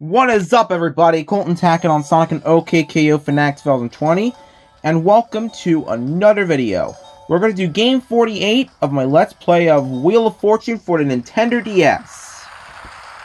What is up, everybody? Colton Tackett on Sonic and OKKO Fanatic 2020, and welcome to another video. We're going to do Game 48 of my Let's Play of Wheel of Fortune for the Nintendo DS.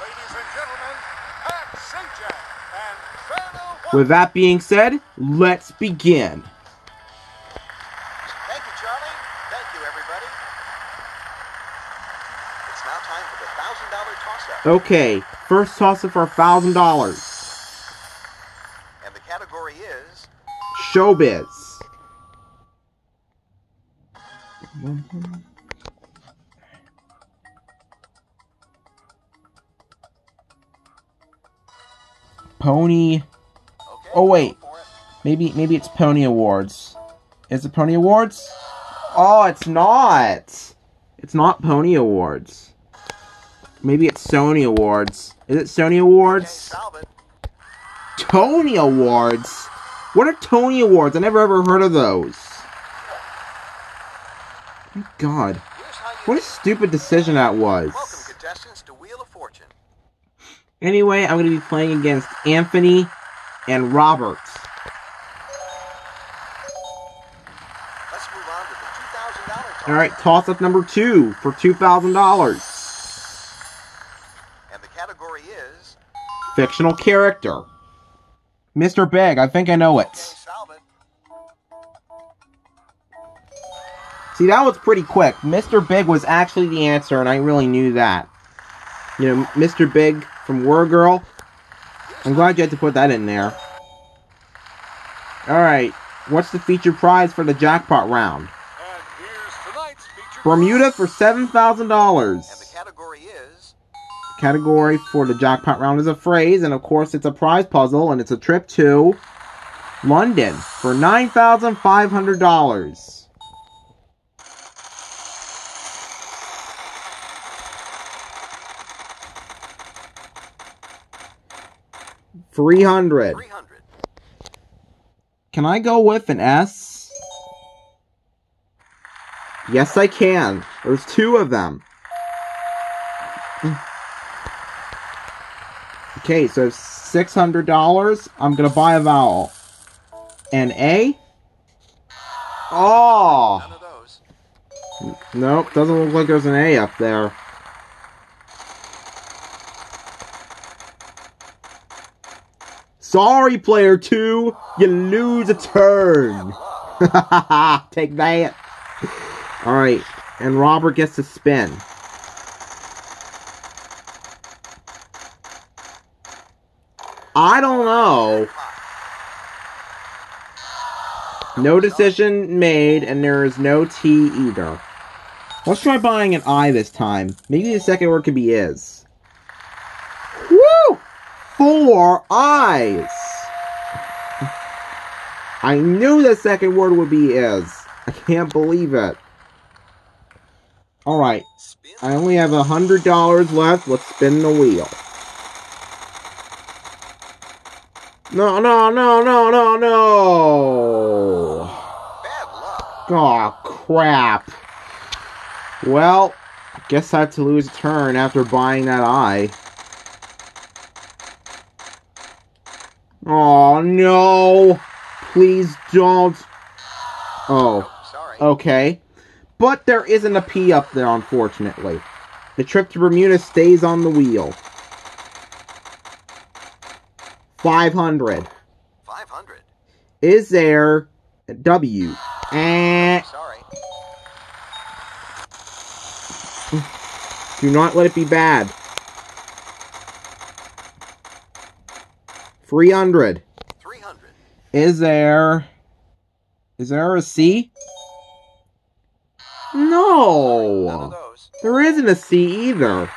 Ladies and gentlemen, Pat Sajak and Vanna With that being said, let's begin. Okay, first toss up for $1,000. and the category is Showbiz. Pony. okay. Oh, wait. for. Maybe maybe it's Pony Awards. Is it Pony Awards? Oh, it's not. It's not Pony Awards. Maybe Sony Awards. Is it Sony Awards? Tony Awards? What are Tony Awards? I never ever heard of those. My God. Here's how you What a stupid decision that was. Welcome, contestants, to Wheel of Fortune. Anyway, I'm going to be playing against Anthony and Robert. Let's move on to the two thousand dollar toss-up, Alright, toss up number two for $2,000. and the category is Fictional character. Mr. Big, I think I know it. See, that was pretty quick. Mr. Big was actually the answer, and I really knew that. You know, Mr. Big from War Girl. I'm glad you had to put that in there. Alright, what's the feature prize for the jackpot round? And here's. Bermuda for $7,000. Category for the jackpot round is a phrase, and of course it's a prize puzzle, and it's a trip to London for $9,500. Three hundred. Can I go with an S? Yes, I can. There's two of them. Okay, so six hundred dollars. I'm gonna buy a vowel. An A. Oh nope, doesn't look like there's an A up there. Sorry, player two, you lose a turn. Take that. Alright, and Robert gets to spin. I don't know. No decision made, and there is no T either. Let's try buying an I this time. Maybe the second word could be is. Woo! Four eyes! I knew the second word would be is. I can't believe it. Alright, I only have a hundred dollars left. Let's spin the wheel. No, no, no, no, no, no! Oh, crap. Well, guess I have to lose a turn after buying that eye. Oh, no! Please don't. Oh. Okay. But there isn't a P up there, unfortunately. The trip to Bermuda stays on the wheel. 500. Five hundred. Is there a W? Eh, Sorry. do not let it be bad. 300. Three hundred. Is there... Is there a C? No! There isn't a C either.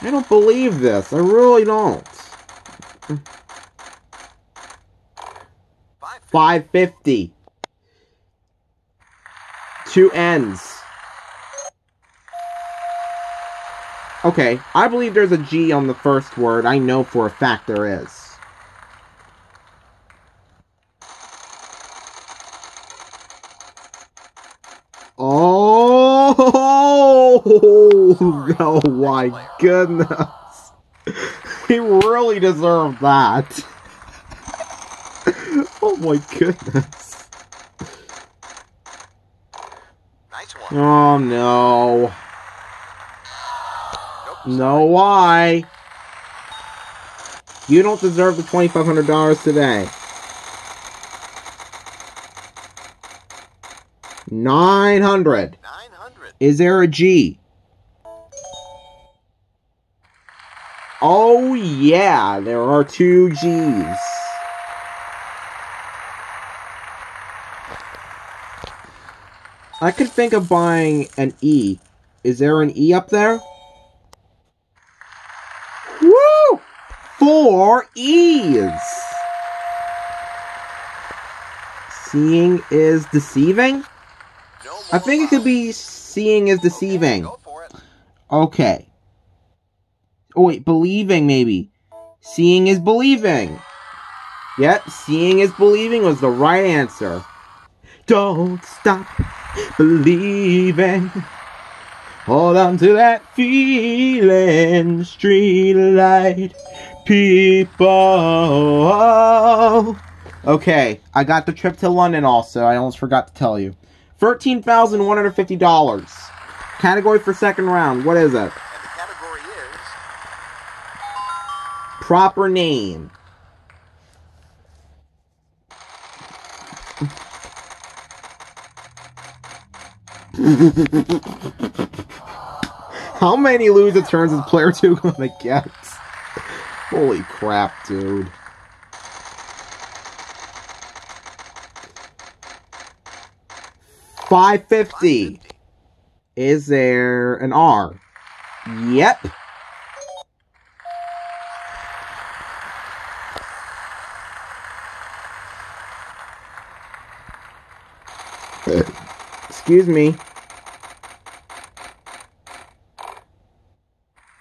I don't believe this. I really don't. 550. Two N's. Okay, I believe there's a G on the first word. I know for a fact there is. Oh, oh my goodness. He really deserved that. oh my goodness. Nice one. Oh no. No, why? You don't deserve the $2,500 today. 900. 900. Is there a G? Oh, yeah, there are two G's. I could think of buying an E. Is there an E up there? Woo! Four E's! Seeing is deceiving? I think it could be seeing is deceiving. Okay, go for it. Okay. Oh wait, believing maybe. Seeing is believing. Yep, seeing is believing was the right answer. Don't stop believing. Hold on to that feeling. streetlight people. Okay, I got the trip to London also. I almost forgot to tell you. $13,150. Category for second round. What is it? And the category is Proper name. How many loser turns is player two gonna get? Holy crap, dude. Five fifty. 550. Is there an R? Yep. Excuse me.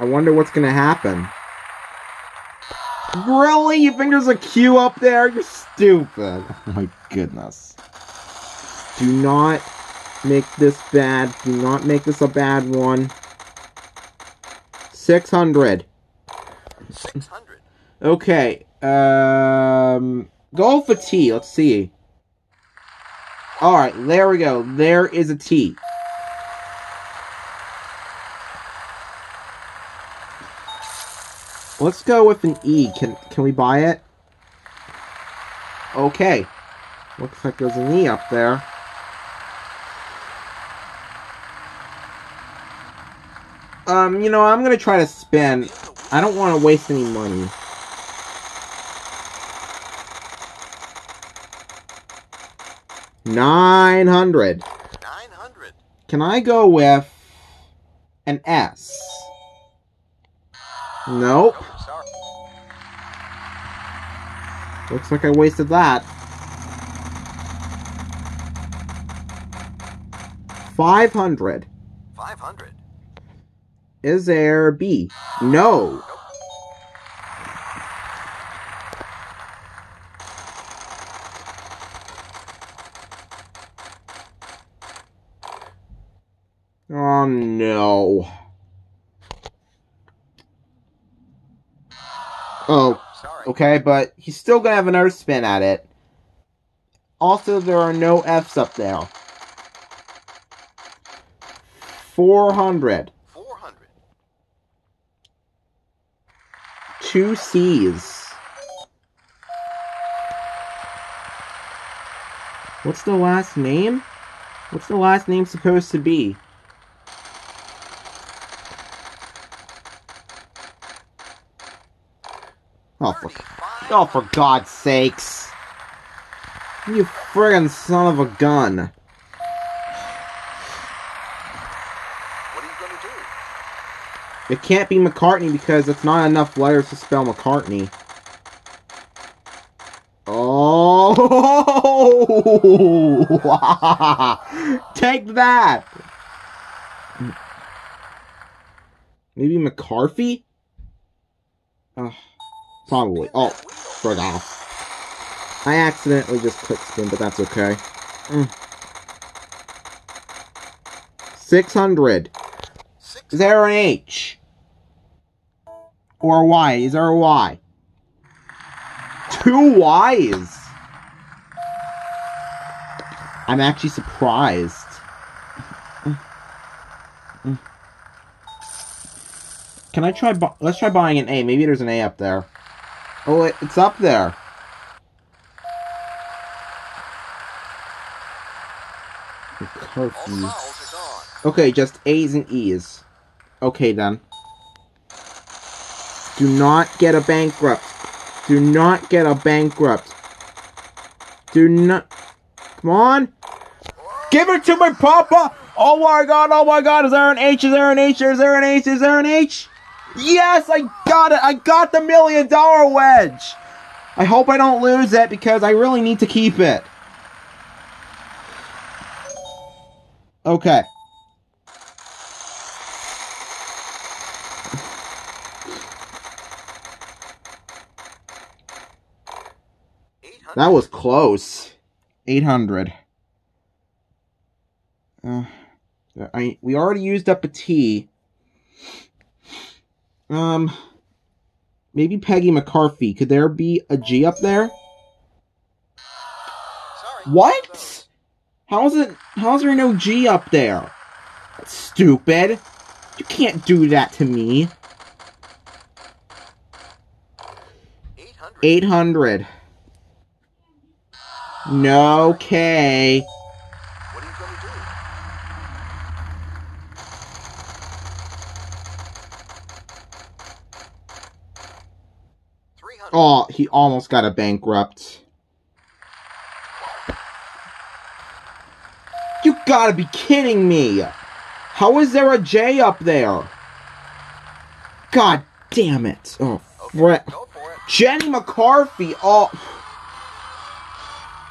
I wonder what's gonna happen. Really? You think there's a Q up there? You're stupid. Oh my goodness. Do not make this bad. Do not make this a bad one. 600. 600. Okay. Um, go for T. Let's see. All right, there we go. There is a T. Let's go with an E. Can can we buy it? Okay. Looks like there's an E up there. Um, you know, I'm gonna try to spin. I don't want to waste any money. Nine hundred. 900. Can I go with an S? Nope. Looks like I wasted that. Five hundred. 500. Is there B? No. Oh no. Oh, okay, but he's still gonna have another spin at it. Also, there are no F's up there. 400. 400. Two C's. What's the last name? What's the last name supposed to be? Oh, for, oh, for God's sakes. You friggin' son of a gun. What are you going to do? It can't be McCartney because it's not enough letters to spell McCartney. Oh! Take that! Maybe McCarthy? Uh, probably. Oh, frig off. I accidentally just clicked spin, but that's okay. Mm. 600. Six. Is there an H? Or a Y? Is there a Y? Two Ys? I'm actually surprised. Can I try? Bu- Let's try buying an A. Maybe there's an A up there. Oh, it, it's up there. All Curfew. fouls are gone. Okay, just A's and E's. Okay then. Do not get a bankrupt. Do not get a bankrupt. Do not. Come on. Give it to my papa. Oh my god, oh my god. Is there an H? Is there an H? Is there an H? Is there an H? Yes, I got it. I got the million dollar wedge. I hope I don't lose it because I really need to keep it. Okay. That was close. 800. Uh, I we already used up a T. Um maybe Peggy McCarthy. Could there be a G up there? Sorry. What? How's it how's there no G up there? That's stupid. You can't do that to me. Eight hundred. 800. No K. What are you going to do? Oh, he almost got a bankrupt. You gotta be kidding me! How is there a J up there? God damn it! Oh, Okay, go for it. Jenny McCarthy! Oh.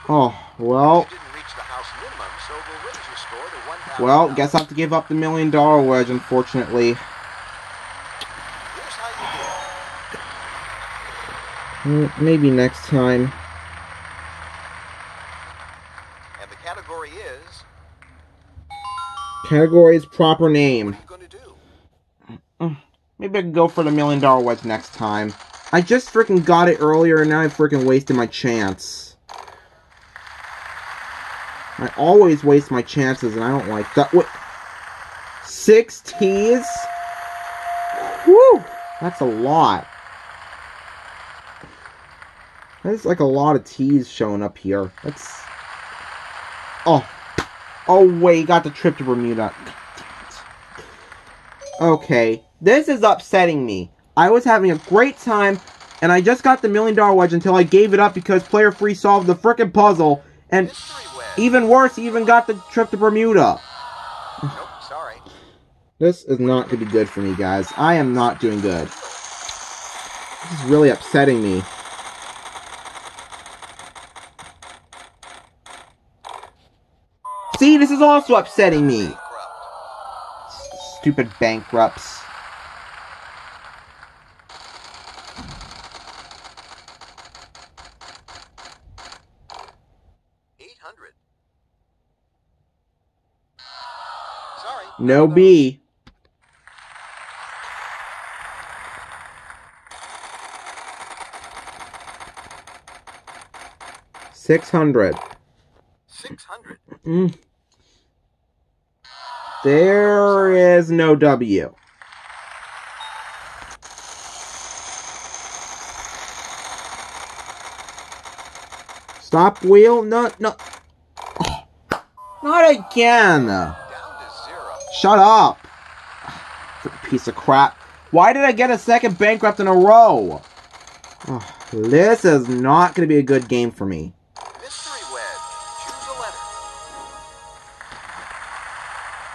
Oh, well. You didn't reach the house minimum, so we'll raise your score to one thousand. Well, guess I have to give up the million dollar wedge, unfortunately. Here's how you do it. Mm, Maybe next time. And the category is. Category's proper name. are you going to do? Maybe I can go for the million dollar wedge next time. I just freaking got it earlier and now I freaking wasted my chance. I always waste my chances and I don't like that. What? Six T's? Whew! That's a lot. That's like a lot of T's showing up here. That's. Oh. Oh, wait, got the trip to Bermuda. Okay, this is upsetting me. I was having a great time, and I just got the million dollar wedge until I gave it up because Player Free solved the frickin' puzzle, and. Even worse, he even got the trip to Bermuda. Nope, sorry. This is not going to be good for me, guys. I am not doing good. This is really upsetting me. See, this is also upsetting me. Stupid bankrupts. Eight hundred. Sorry. No B. Six hundred. Six hundred. Mm. There is no W. Stop wheel? No, no. Not again. Down to zero. Shut up. Piece of crap. Why did I get a second bankrupt in a row? Oh, this is not going to be a good game for me. Mystery wedge. Choose a letter.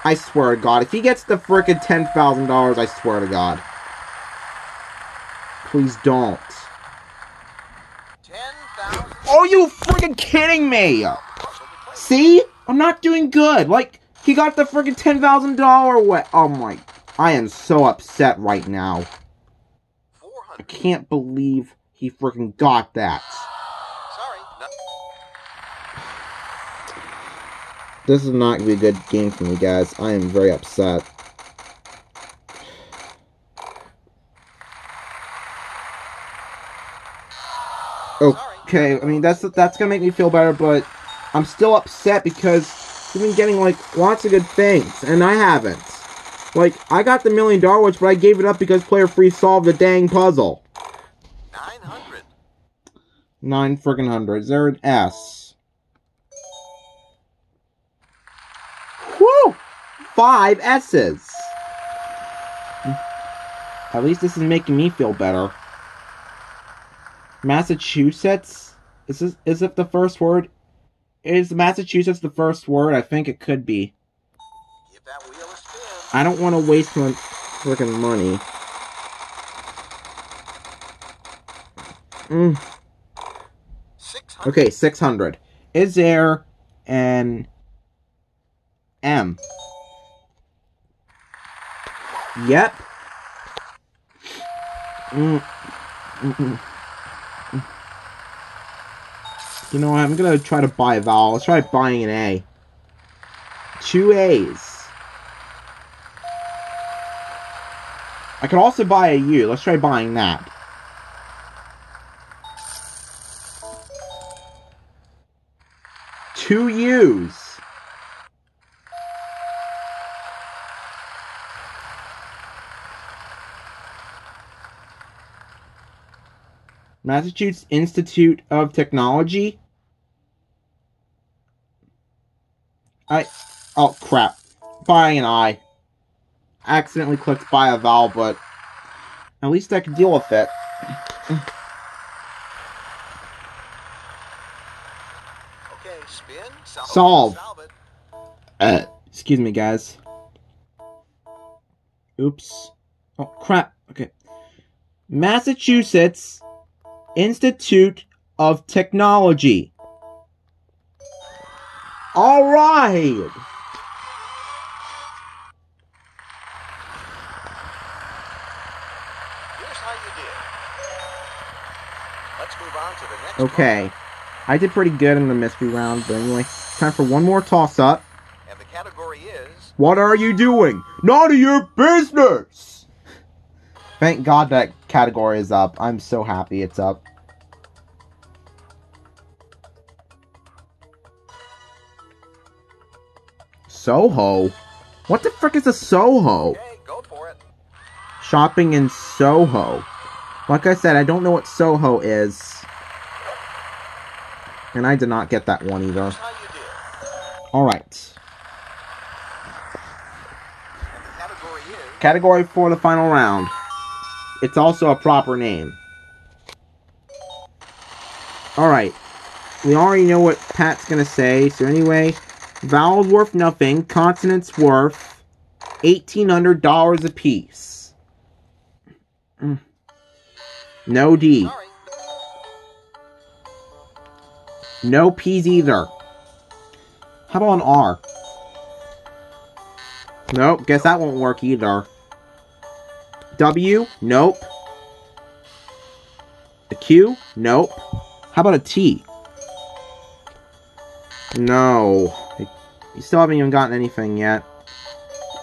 I swear to God, if he gets the frickin' ten thousand dollars, I swear to God. Please don't. Ten thousand. Are you freaking kidding me? See? I'm not doing good. Like, he got the freaking $10,000 What? Oh my. I am so upset right now. I can't believe he freaking got that. Sorry. No. This is not going to be a good game for me, guys. I am very upset. Okay, I mean, that's that's going to make me feel better, but I'm still upset because we've been getting like lots of good things, and I haven't. Like I got the million dollar watch, but I gave it up because Player Free solved the dang puzzle. 900. Nine friggin' hundred. Is there an S? Woo! Five S's. At least this is making me feel better. Massachusetts? Is this is it the first word? Is Massachusetts the first word? I think it could be. Give that wheel a spin. I don't want to waste my freaking money. Mm. 600. Okay, 600. Is there an M? Yep. Mm. Mm. You know what? I'm gonna try to buy a vowel. Let's try buying an A. Two A's. I could also buy a U. Let's try buying that. Two U's. Massachusetts Institute of Technology. I. Oh, crap. Buying an I. Accidentally clicked buy a vowel, but at least I can deal with it. Okay, spin. Solve. Solve. Solve. Uh, excuse me, guys. Oops. Oh, crap. Okay. Massachusetts Institute of Technology. The next Okay. I did pretty good in the mystery round, but anyway, time for one more toss up. And the category is What are you doing? None of your business! Thank God that category is up. I'm so happy it's up. Soho? What the frick is a Soho? okay. Go for it. Shopping in Soho. Like I said, I don't know what Soho is. And I did not get that one either. Here's how you did. Alright. Category is Category for the final round. It's also a proper name. Alright. We already know what Pat's gonna say, so anyway, vowels worth nothing, consonants worth $1,800 apiece. Mm. No D. sorry. No P's either. How about an R? Nope, guess that won't work either. W? Nope. A Q? Nope. How about a T? No. You still haven't even gotten anything yet.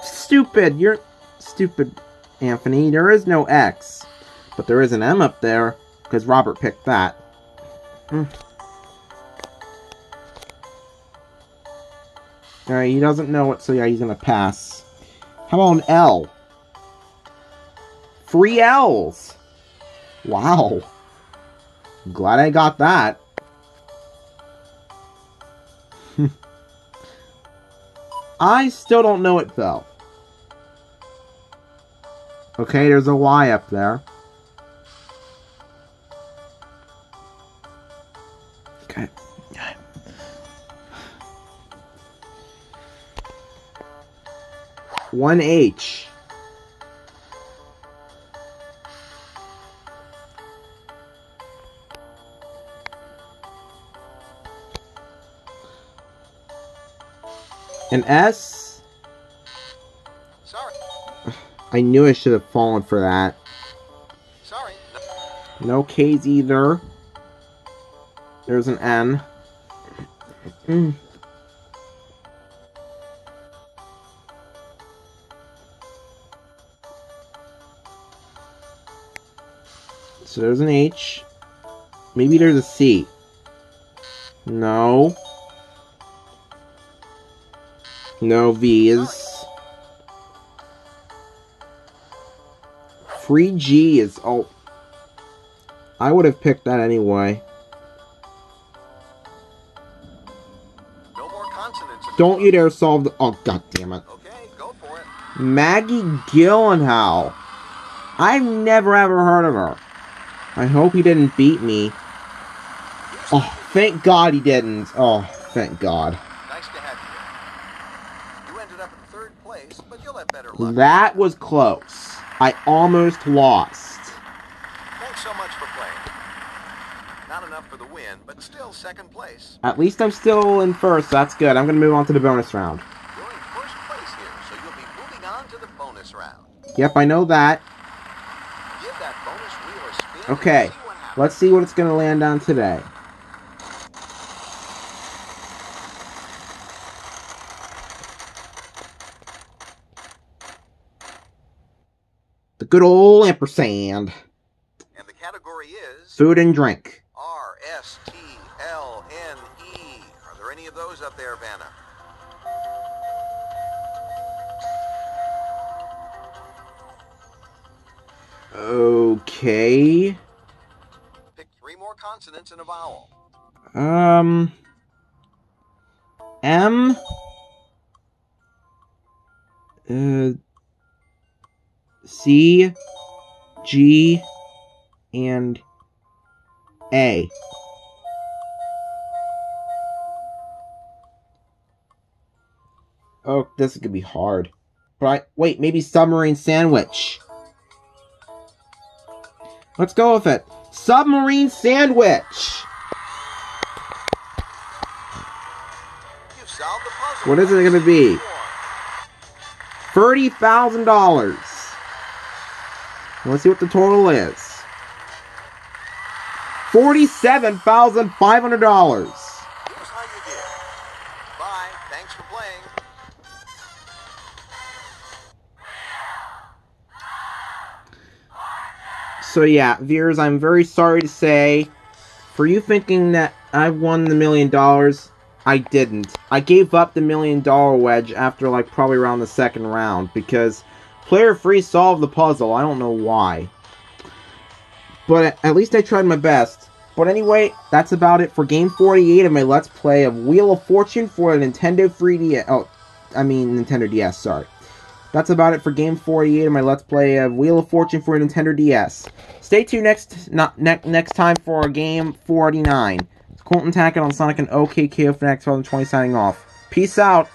Stupid! You're stupid, Anthony. There is no X. But there is an M up there, because Robert picked that. Hmm. Alright, he doesn't know it, so yeah, he's gonna pass. How about an L? Three L's! Wow. Glad I got that. I still don't know it, though. Okay, there's a Y up there. Okay. One H. An S. Sorry. I knew I should have fallen for that. Sorry. No K's either. There's an N. Mm. So there's an H. Maybe there's a C. No. No V's. Free G is... Oh. I would have picked that anyway. No more consonants. Don't you dare solve the... Oh, god damn it. Okay, go it. Maggie Gyllenhaal. I've never ever heard of her. I hope he didn't beat me. Oh, thank God he didn't. Oh, thank God. Nice to have you here. You ended up in third place, but you'll have better luck. That was close. I almost lost. Thanks so much for playing. Not enough for the win, but still second place. At least I'm still in first. That's good. I'm going to move on to the bonus round. You're in first place here, so you'll be moving on to the bonus round. Yep, I know that. Give that bonus wheel a spin. Okay, let's see what it's going to land on today. Good old ampersand. And the category is Food and drink. R S T L N E. Are there any of those up there, Vanna? Okay. Pick three more consonants and a vowel. Um. M. Uh. C. G. And. A. Oh, this is gonna be hard. But I, wait, maybe submarine sandwich. Let's go with it. Submarine sandwich. What is it gonna be? Thirty thousand dollars. Let's see what the total is. Forty-seven thousand five hundred dollars. Here's how you did. Bye. Thanks for playing. So yeah, viewers, I'm very sorry to say, for you thinking that I won the million dollars, I didn't. I gave up the million dollar wedge after like probably around the second round because player free solved the puzzle. I don't know why. But at least I tried my best. But anyway, that's about it for game 48 of my Let's Play of Wheel of Fortune for the Nintendo 3DS. Oh, I mean Nintendo DS, sorry. That's about it for game 48 of my Let's Play of Wheel of Fortune for a Nintendo DS. Stay tuned next not ne- next time for game 49. It's Colton Tackett on Sonic and OKKO Fanatic 2020 signing off. Peace out.